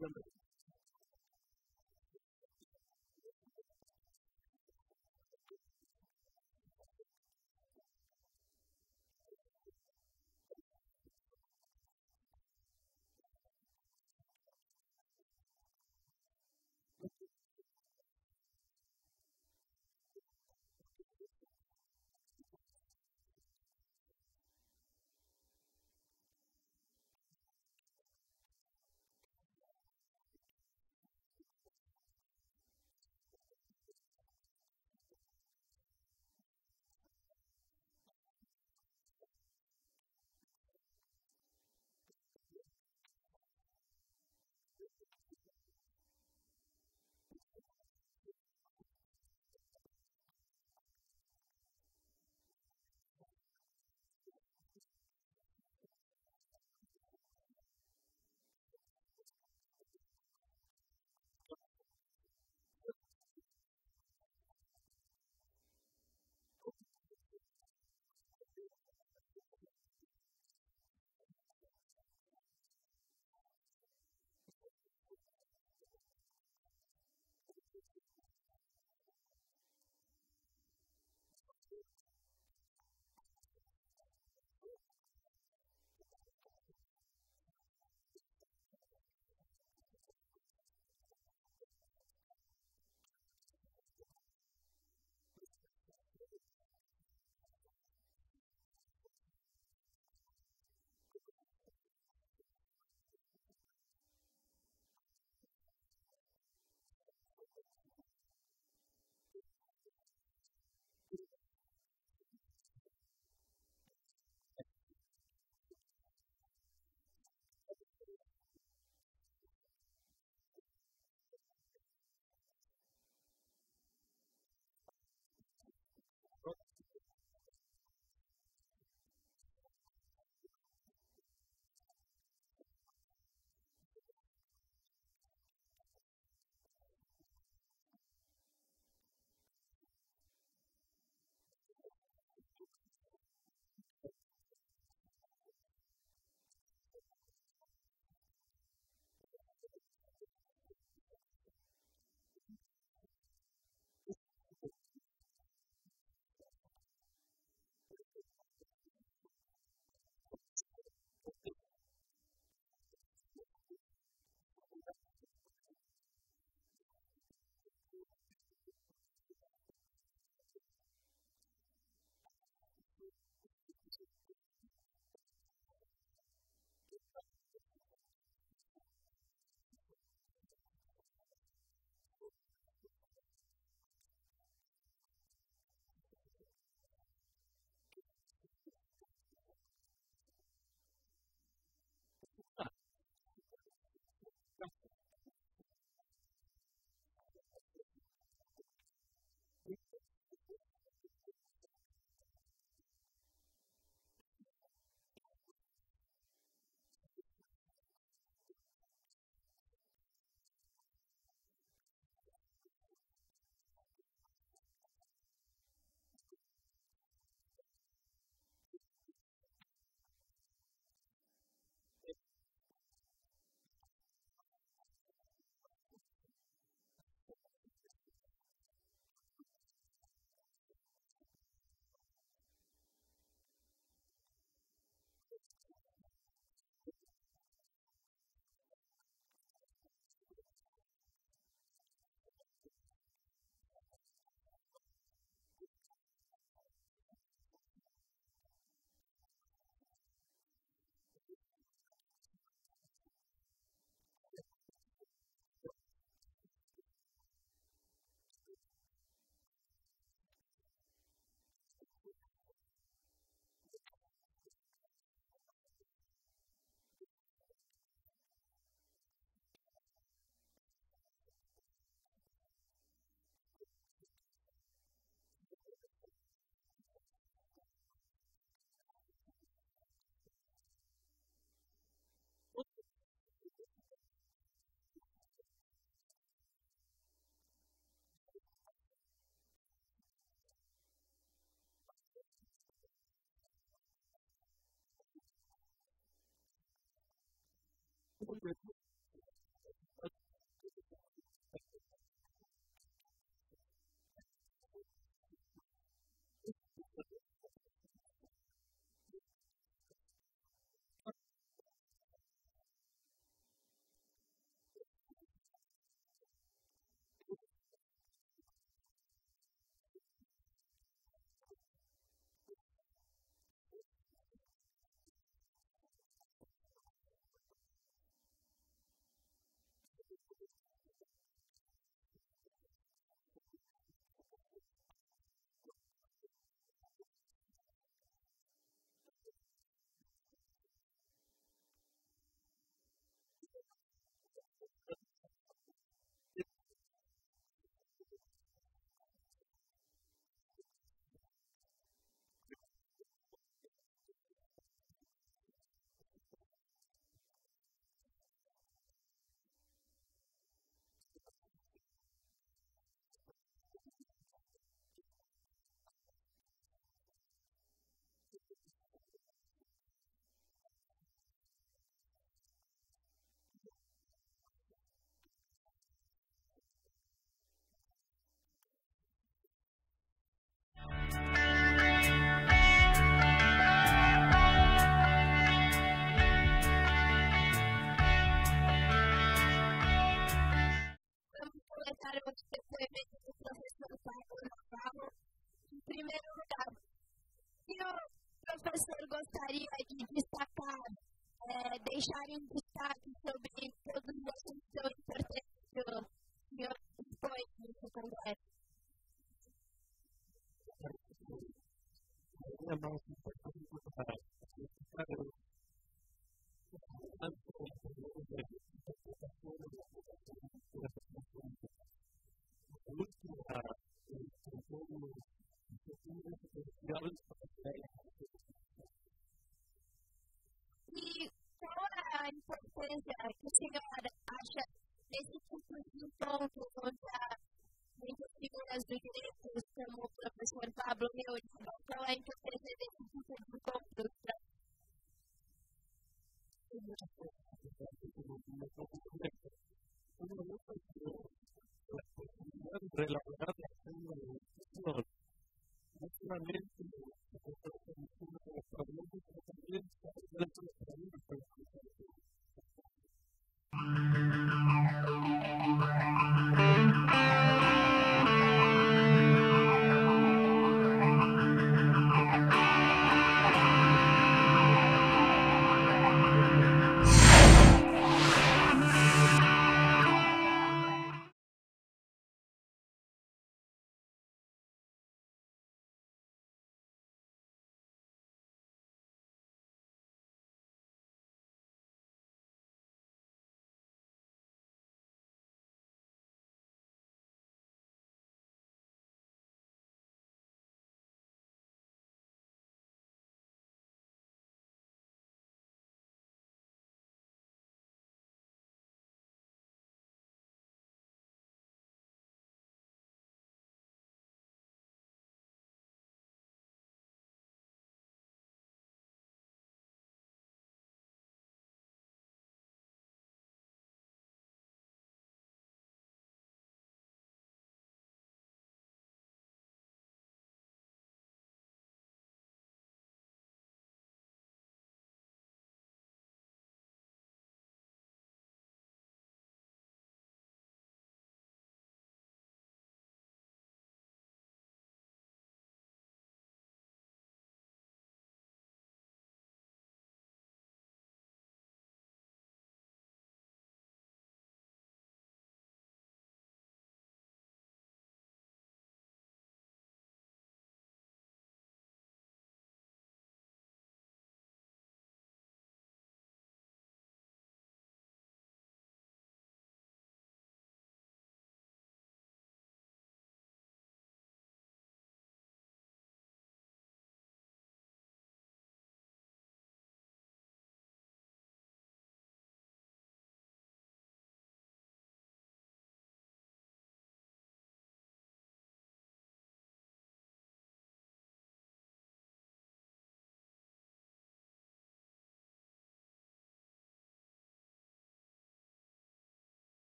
limited. the riches